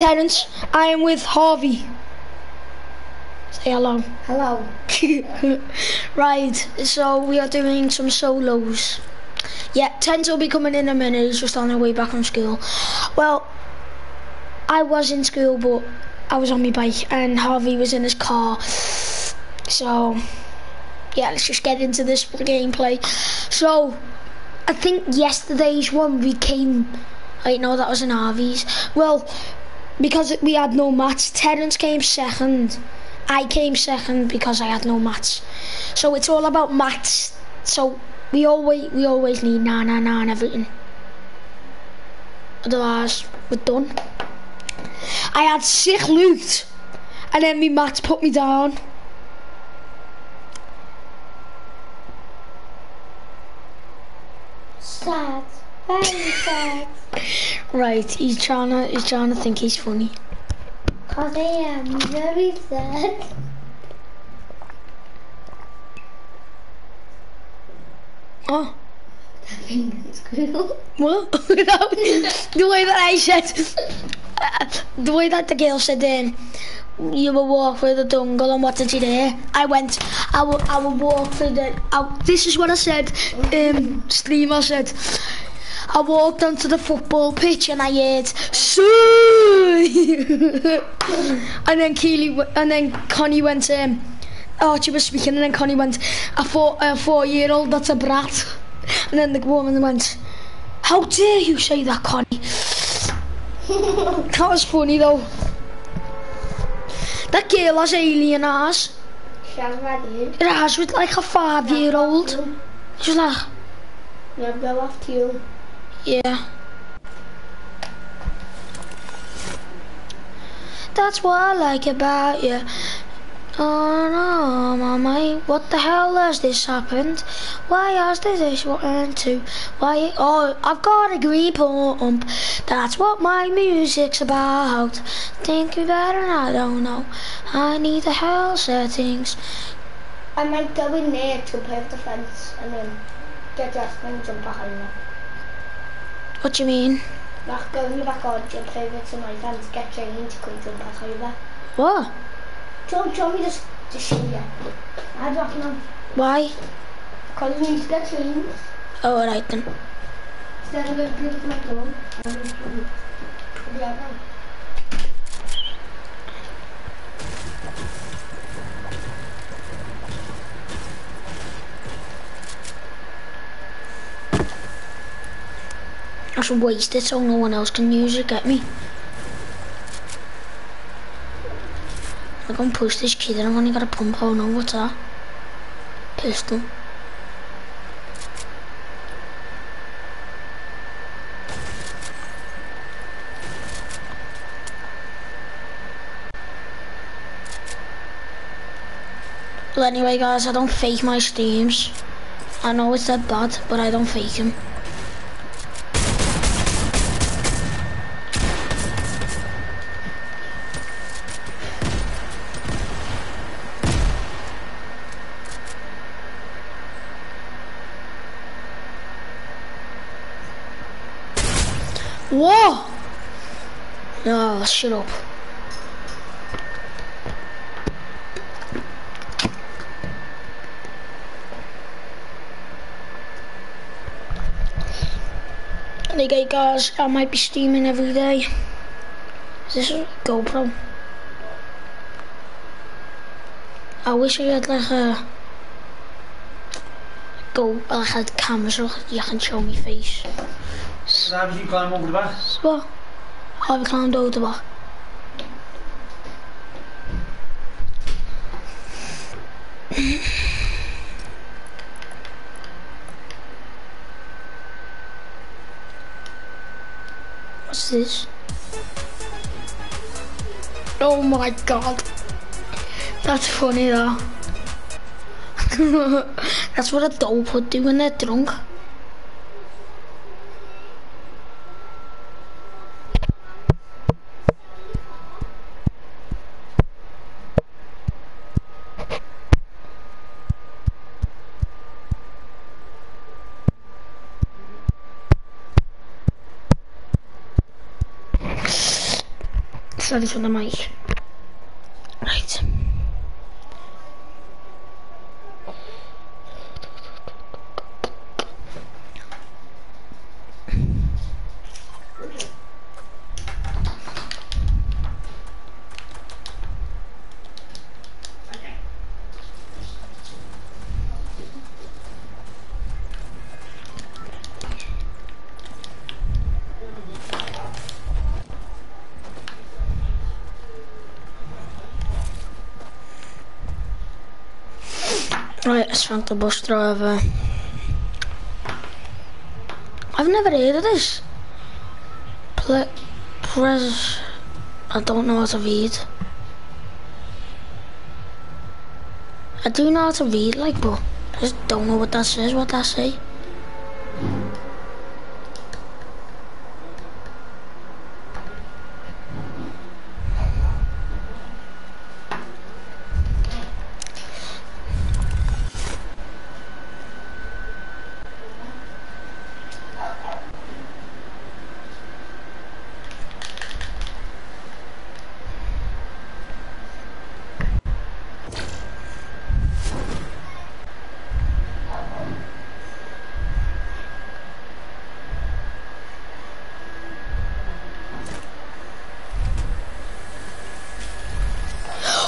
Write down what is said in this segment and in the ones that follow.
Terence, I am with Harvey. Say hello. Hello. right, so we are doing some solos. Yeah, Terence will be coming in a minute, he's just on the way back from school. Well, I was in school, but I was on my bike, and Harvey was in his car. So, yeah, let's just get into this gameplay. So, I think yesterday's one we came. I know that was in Harvey's. Well, because we had no match. Terence came second. I came second because I had no match. So it's all about match. So we always we always need na na na and everything. Otherwise, we're done. I had sick loot, and then me match put me down. Sad. Very sad. Right, he's trying to he's trying to think he's funny. Cause I am very sad. Oh. What? the way that I said, the way that the girl said, um, you will walk through the jungle and what did you do? I went, I will, I will walk through the, I, this is what I said, um, streamer said, I walked onto the football pitch and I heard, Sue! and then Keely, and then Connie went, um, Archie was speaking and then Connie went, a four, a four year old, that's a brat. And then the woman went, how dare you say that, Connie? that was funny though. That girl has alien eyes. Siarad It has with like a five year old. She's like, Yeah, go off to you. Yeah. That's what I like about you. Oh no, mama, what the hell has this happened? Why has this happened to? Why? Oh, I've got a green pump. That's what my music's about. Think you better, I don't know. I need the hell settings. I might go in there to play with the fence and then get dressed and jump back over. What do you mean? Like go in the back on, jump over to my fence, get changed, come jump back over. What? Do you want, do you want me just to show you? I don't know. Why? Because we need to get changed. Oh, alright then. Instead of it being my door. I'll be out now. I should waste it so no one else can use it, get me? I'm gonna push this kid and I've only got a pump. Oh no, what's that? Pistol. Well anyway guys, I don't fake my streams. I know it's that bad, but I don't fake them. No, shut up. Anyway, guys, I might be streaming every day. Is this a GoPro? I wish I had like a go like a camera so you can show me face. Daar hebben ze een klein mogelijk weg. Zo. Klarat av det bara? What's this? Oh my god. That's funny though. That's what a dope would do when they're drunk. Sorry for the mic. Right. Right, bus driver. I've never heard of this. Ple pres... I don't know how to read. I do know how to read, like, but I just don't know what that says, what that say.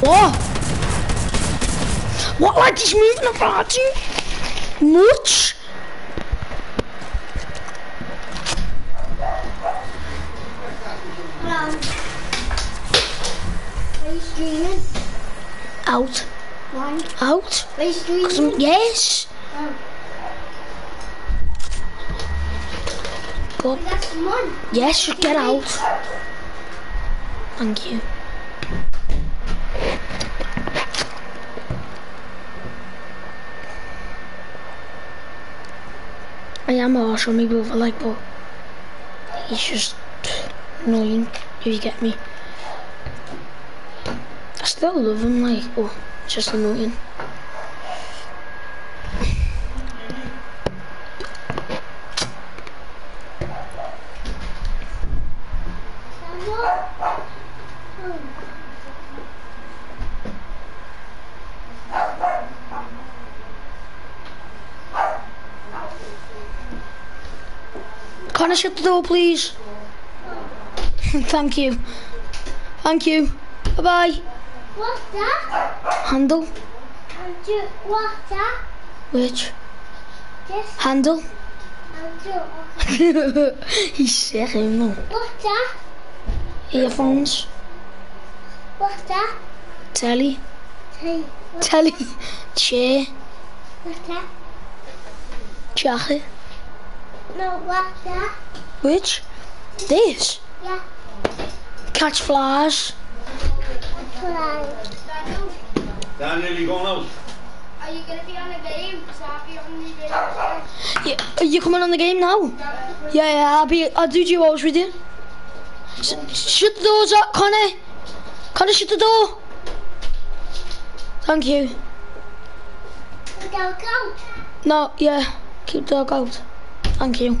What? What like he's moving about you? Much? Hello. Are you streaming? Out. One. Out? Are you streaming? yes. Oh, Go. Yes, get out. Thank you. I am harsh on my brother, like, but he's just annoying, if you get me. I still love him, like, but just annoying. I shut the door, please? Thank you. Thank you. Bye bye. What's that? Handle. And you, what's that? Which? Just Handle. He's sick, isn't he? What's that? Earphones. What's that? Telly. What's, Telly. Chair. what's that? Jacket. No, what's that? Which? This. Yeah, Catch flies. fly. Daniel, you going out? Are you gonna be on a game? So I'll be on the game. Yeah, are you coming on the game now? Yeah, yeah, I'll be. I'll do duos with you. S- shut the doors up, Connie. Connie, shut the door. Thank you. Go, go. No, yeah, keep the dog out. Thank you.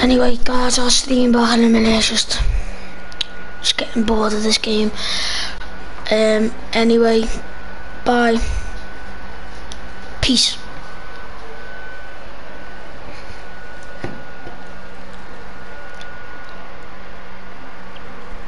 Anyway, guys, I'll stream in a minute. Just, just getting bored of this game. Um. Anyway, bye. Peace.